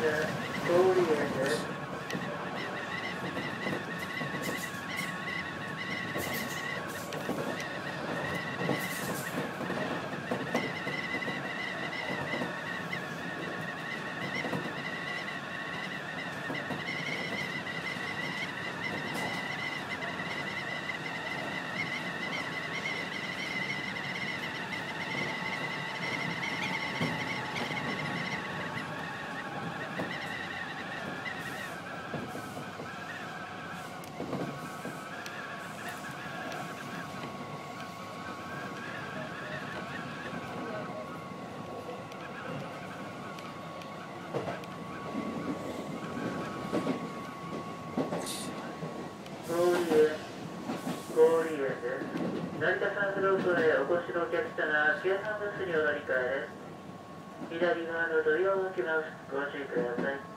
either go to your 成田サンフロートへお越しのお客様、京阪バスにお乗り換えです。左側の扉を開けます。ご注意ください。